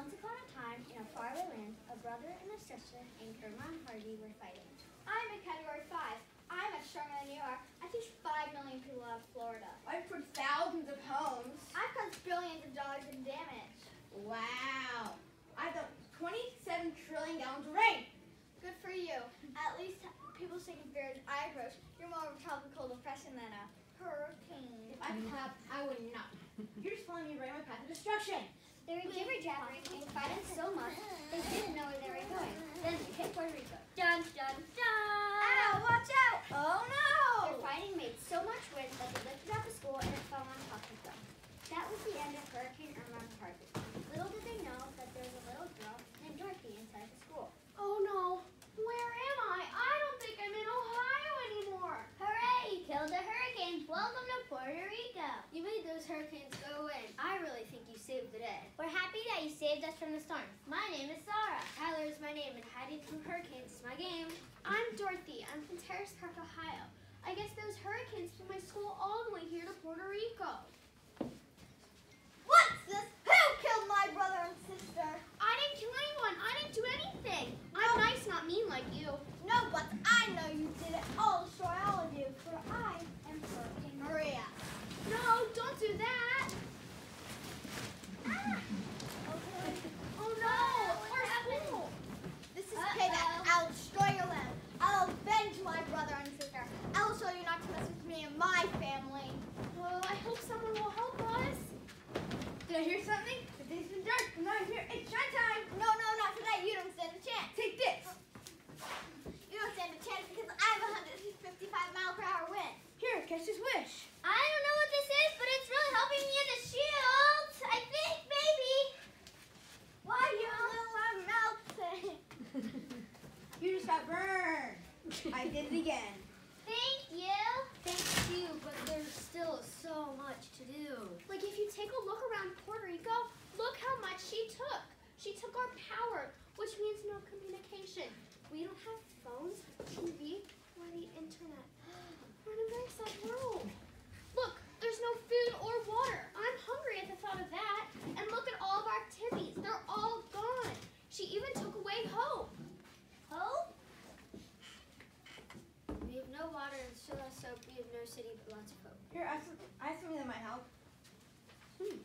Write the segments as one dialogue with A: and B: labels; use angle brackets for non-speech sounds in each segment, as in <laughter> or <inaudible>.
A: time, in a faraway land, a brother and a sister named Irma and Harvey were fighting.
B: I'm in category five. I'm much stronger than you are. I teach five million people out of Florida.
C: I've put thousands of homes.
B: I've caused billions of dollars in damage.
C: Wow. I've done 27 trillion gallons of rain.
B: Good for you. At least people say fear as I approach. You're more of a tropical depression than a hurricane.
C: If I could have, I would not. You're just following me right on my path of destruction.
A: They were jibber jabbering and fighting so much they didn't know where they were going. Then they hit Puerto Rico. Dun dun dun!
B: Ow, watch out! Oh no!
A: Their fighting made so much wind that they lifted up the school and it fell on top of them. That was the end of Hurricane Irma and Harvey. Little did they know that there was a little girl named Dorothy inside the school.
B: Oh no! Where am I? I don't think I'm in Ohio anymore.
A: Hooray! You killed a hurricane! Welcome to Puerto Rico!
B: You made those hurricanes go away. I really think you saved the day.
A: We're happy that you saved us from the storm. My name is Sarah.
B: Tyler is my name, and hiding from hurricanes is my game. I'm Dorothy. I'm from Terrace Park, Ohio. I guess those hurricanes took my school all the way here to Puerto Rico. What's this? Who killed my brother and sister? I didn't kill anyone. I didn't do anything. I'm nice, not mean like you. No, but I know you did it. I'll destroy all of you, for I am Hurricane Maria. No, don't do that. Ah. Oh no!
A: what happened?
B: school. This is
A: Uh-oh.
B: payback. I'll destroy your land. I'll avenge my brother and sister. I'll show you not to mess with me and my family. Well, I hope someone will help us.
C: Did I hear something? The day's been dark. I'm here. It's shine time.
B: No, no, not today. You don't stand a chance.
C: Take this.
B: You don't stand a chance because I have a 155 mile per hour wind.
C: Here, catch this wish.
A: I don't know what this is, but it's really helping me as a shield. I think, maybe.
B: Why you little I'm melting? <laughs>
C: You just got burned. I did it again.
A: Thank you.
B: Thank you, but there's still so much to do. Like if you take a look around Puerto Rico, look how much she took. She took our power, which means no communication. We don't have phones, TV, or the internet. <gasps> We're in a very sad world. Look, there's no food or water. I'm hungry at the thought of that. And look at all of our activities. They're all gone. She even took away hope.
A: Hope?
B: We have no water and still less soap. We have no city but lots of hope.
C: Here, I have, some, I have something that might help. Hmm.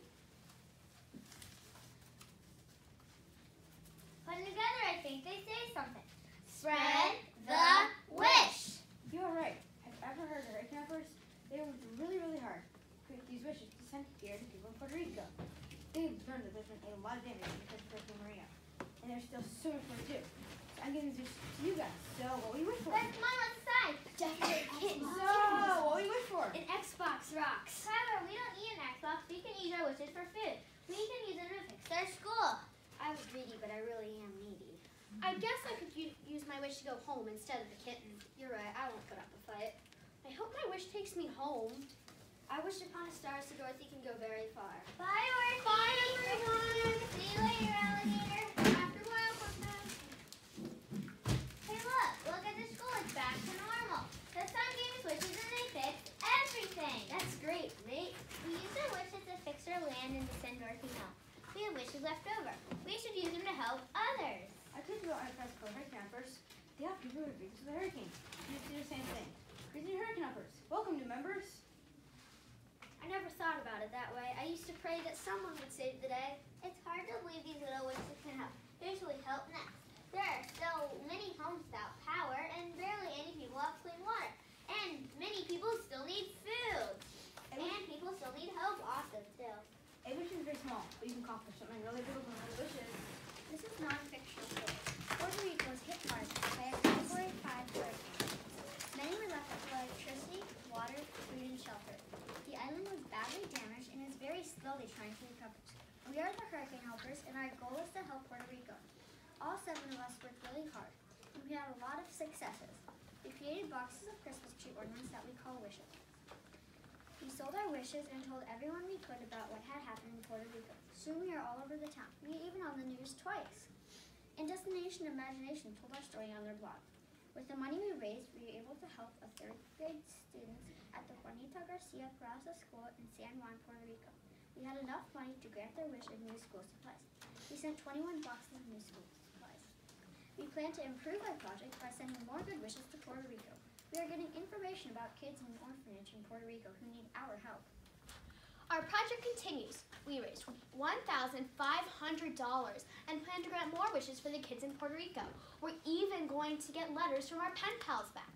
A: Put them together, I think they say something. Spread the wish.
C: You are right. I've ever heard of hurricane helpers. They worked really, really hard to create these wishes to send here to people in Puerto Rico. They've learned that there's been a lot of damage because of Hurricane Maria. And there's still so much more to do. So I'm giving this to you guys. So what will you wish for?
A: Let's come on, let's decide.
B: Definitely
C: So what will you wish for?
B: An Xbox rocks.
A: Tyler, we don't need an Xbox. We can use our wishes for food. We can use them to fix their school.
B: I was greedy, but I really am needy. I guess I could use my wish to go home instead of the kitten. You're right, I won't put up a fight. I hope my wish takes me home. I wish upon a star so Dorothy can go very far.
A: Bye, Dorothy.
B: Bye, everyone.
A: See you later, alligator.
B: After a while, Buckman.
A: Hey, look. Look at the school. It's back to normal. The sun gave us wishes and they fixed everything.
B: That's great, mate.
A: We used our wishes to fix our land and to send Dorothy home. We have wishes left over. We should use them to help others.
C: I told you about my friends called hurricane helpers. They help people who are victims of the hurricane. You do the same thing. Crazy hurricane helpers. Welcome, new members.
B: I never thought about it that way. I used to pray that someone would save the day.
A: It's hard to believe these little wishes can help. Here's what we help next. There are still many homes without power, and barely any people have clean water. And many people still need food.
C: A wish,
A: And people still need hope also, too.
C: a wish is very small, but you can accomplish something really with one of wishes.
A: This is non-fictional story. Puerto Rico was hit hard by a Category 5 hurricane. Many were left without electricity, water, food, and shelter. The island was badly damaged and is very slowly trying to recover. We are the hurricane helpers, and our goal is to help Puerto Rico. All seven of us worked really hard, and we had a lot of successes. We created boxes of Christmas tree ornaments that we call wishes. We sold our wishes and told everyone we could about what had happened in Puerto Rico. Soon we are all over the town. We even on the news twice. And Destination Imagination told our story on their blog. With the money we raised, we were able to help a third grade students at the Juanita Garcia Plaza School in San Juan, Puerto Rico. We had enough money to grant their wish of new school supplies. We sent 21 boxes of new school supplies. We plan to improve our project by sending more good wishes to Puerto Rico. We are getting information about kids in an orphanage in Puerto Rico who need our help.
B: Our project continues. We raised $1,500 and plan to grant more wishes for the kids in Puerto Rico. We're even going to get letters from our pen pals back.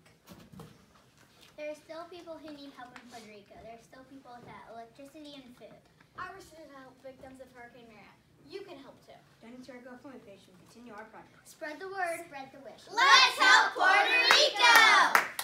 A: There are still people who need help in Puerto Rico. There are still people without electricity and food.
B: I wish to help victims of Hurricane Maria. You can help too.
C: Donate to our GoFundMe page and continue our project.
A: Spread the word. Spread the wish.
B: Let's help Puerto Rico!